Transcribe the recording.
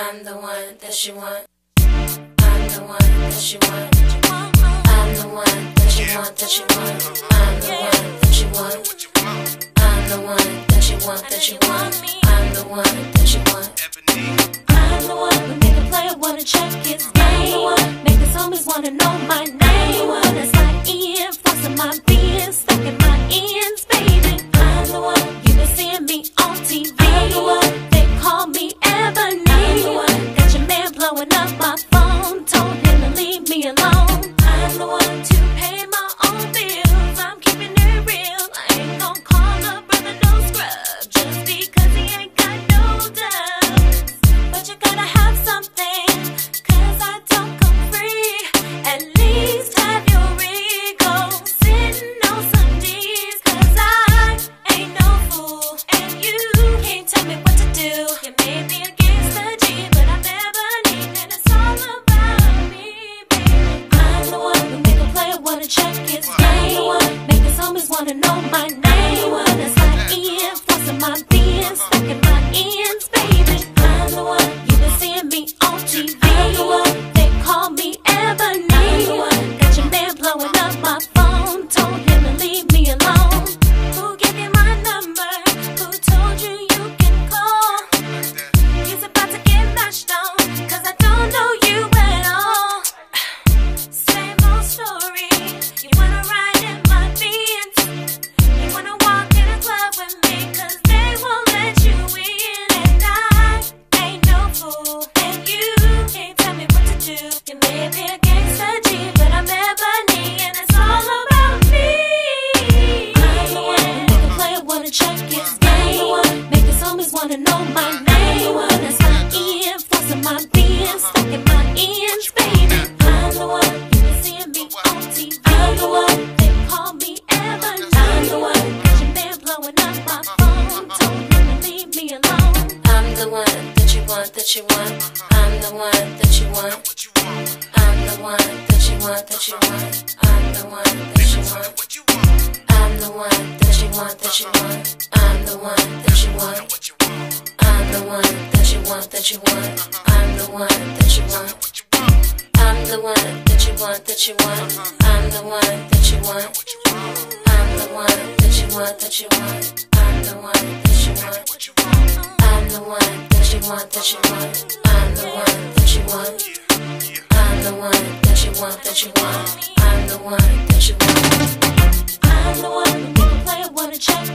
I'm the one that she want. I'm the one that she want. I'm the one that she want, that she want. I'm the one that she want. I'm the one that she want, that you want. I'm the one that she want. I'm the one who make a player wanna check his game. Wanna know my name. That's my in, flossing my beans, stacking my that you want. I'm the one that you want. I'm the one that you want, that you want. I'm the one that you want. I'm the one that you want, that you want. I'm the one that you want. I'm the one that you want, that you want. I'm the one that you want. I'm the one that you want, that you want. I'm the one that you want. I'm the one that you want, that you want. I'm the one that you want. I'm the one that you want, that you. I'm the one that you want. I'm the one that you want, that you want. I'm the one that you want. I'm the one who make a wanna check